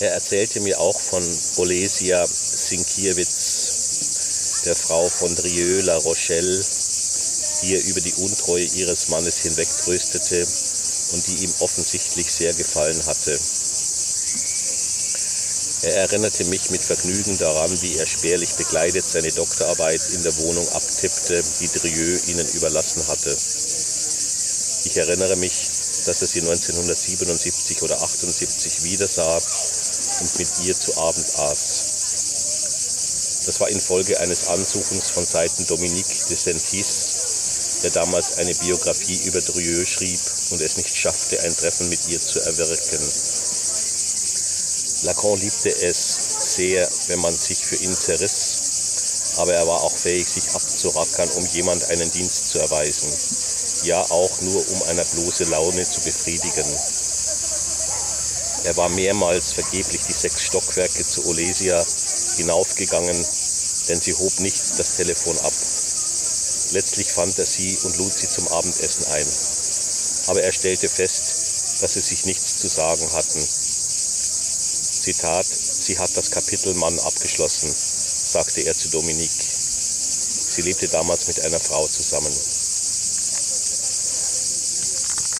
Er erzählte mir auch von Olesia Sinkiewicz, der Frau von Drieux La Rochelle, die er über die Untreue ihres Mannes hinwegtröstete und die ihm offensichtlich sehr gefallen hatte. Er erinnerte mich mit Vergnügen daran, wie er spärlich bekleidet seine Doktorarbeit in der Wohnung abtippte, die Drieux ihnen überlassen hatte. Ich erinnere mich, dass er sie 1977 oder 78 wiedersah und mit ihr zu Abend aß. Das war infolge eines Ansuchens von Seiten Dominique de Sentis, der damals eine Biografie über Drieux schrieb und es nicht schaffte, ein Treffen mit ihr zu erwirken. Lacan liebte es sehr, wenn man sich für ihn zerriss, aber er war auch fähig, sich abzurackern, um jemand einen Dienst zu erweisen, ja auch nur um einer bloße Laune zu befriedigen. Er war mehrmals vergeblich die sechs Stockwerke zu Olesia hinaufgegangen, denn sie hob nicht das Telefon ab. Letztlich fand er sie und lud sie zum Abendessen ein. Aber er stellte fest, dass sie sich nichts zu sagen hatten. Zitat, sie hat das Kapitel Mann abgeschlossen, sagte er zu Dominique. Sie lebte damals mit einer Frau zusammen.